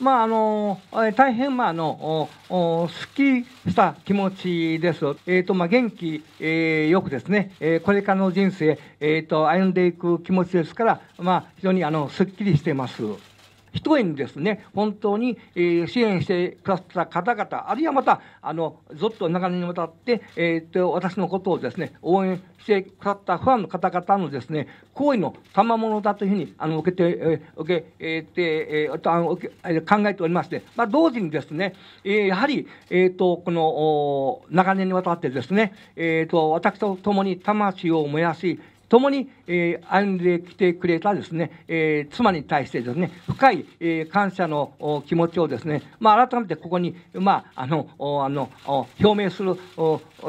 まああの大変まああのおすっきりした気持ちです。えっ、ー、とまあ元気、えー、よくですね、えー、これからの人生えっ、ー、と歩んでいく気持ちですから、まあ非常にあのすっきりしています。ひとえにですね、本当に、えー、支援してくださった方々、あるいはまた、あの、ずっと長年にわたって、えー、っと、私のことをですね、応援してくださったファンの方々のですね、行為の賜物だというふうに、あの、受けて、えー、受け、えー、て、えー、あの、受け、え、考えておりまして、まあ、同時にですね、えー、やはり、えっ、と、この、長年にわたってですね、えっ、と、私と共に魂を燃やし、共に、えー、歩んできてくれたですね、えー、妻に対してですね、深い、えー、感謝の気持ちをですね、まあ、改めてここに、まあ、あの、あの、表明する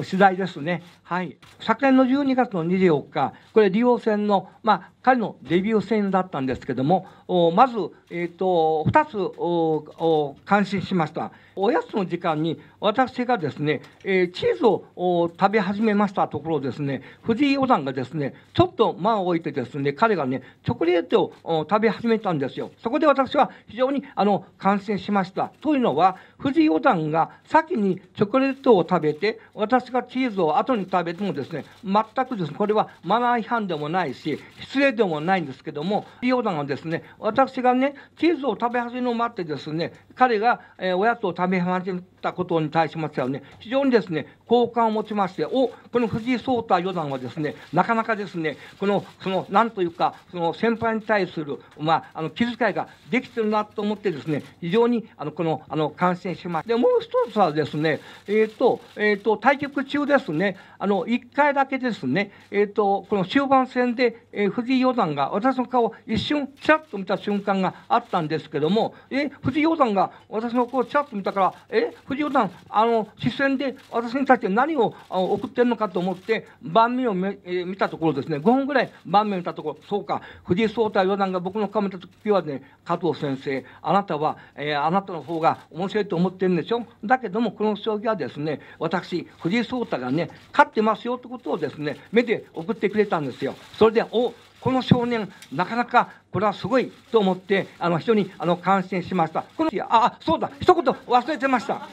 次第ですね。はい。昨年の12月の24日、これ、利用戦の、まあ、彼のデビュー戦だったんですけども、まず、えっ、ー、と、2つお感心しました。おやつの時間に私がですね、えー、チーズを食べ始めましたところですね、藤井四段がですね、ちょっと間を置いてですね、彼がね、チョコレートを食べ始めたんですよ。そこで私は非常にあの感心しました。というのは、藤井四段が先にチョコレートを食べて、私がチーズを後に食べてもですね、全くですね、これはマナー違反でもないし、失礼でもないんですけども、藤井四段がですね、私がね、チーズを食べ始めるのを待ってですね、彼が、えー、おやつを食べ始めたことに対しましてはね、非常にですね、好感を持ちまして、おこの藤井聡太四段はですね、なかなかですね、この、その、なんというか、その先輩に対する、まあ、あの、気遣いができてるなと思ってですね、非常に、あの、この、あの、感染しまして、もう一つはですね、えっ、ー、と、えっ、ー、と、対局中ですね、あの、一回だけですね、え、ー、と、この終盤戦で、え藤井四段が私の顔を一瞬、ちらっと見た瞬間があったんですけども、え藤井四段が私の顔をちらっと見たから、え藤井四段、あの、視線で私に対して何を送ってるのかと思って、盤面を見,、え見たところですね、5分ぐらい盤面見たところ、そうか、藤井聡太四段が僕の顔を見たときはね、加藤先生、あなたは、えー、あなたの方が面白いと思ってるんでしょ？だけども、この将棋はですね、私、藤井聡太がね、勝ってますよってことをですね、目で送ってくれたんですよ。それで、おこの少年、なかなかこれはすごいと思って、あの、非常にあの感心しました。この、あ、そうだ、一言忘れてました。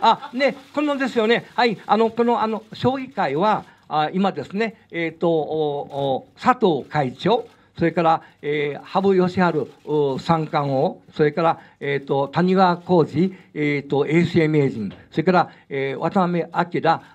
あ、ね、このですよね、はい、あの、この、あの、将棋界は、あ今ですね、えっ、ー、と、佐藤会長、それから、えー、羽生善治三冠王、それから、え、ー、と、谷川浩司、えっ、ー、と、衛星名人、それから、えー、渡辺明、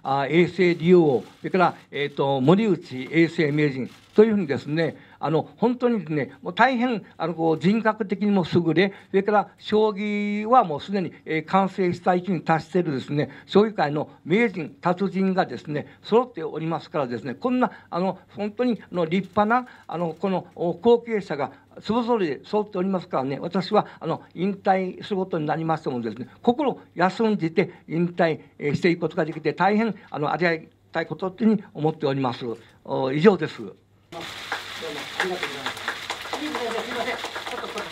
あ衛星竜王、それから、えっ、と、森内衛星名人。というふうにですね、あの本当にですね、もう大変あのこう人格的にも優れ、それから将棋はもうすでに、えー、完成した域に達しているですね、将棋界の名人、達人がですね、揃っておりますからですね、こんなあの本当にあの立派なあのこの後継者がそれぞれ揃っておりますからね、私はあの引退することになりましてもですね、心休んじて引退していくことができて、大変あのありがたいことっていうふうに思っております。以上です。りがとうございます。すみません。ちょっとこれ。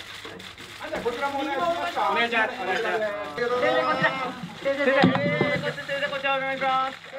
あんたこちらもお願いしますか。お願いします。先生こちら。先生、先生こちらお願いします。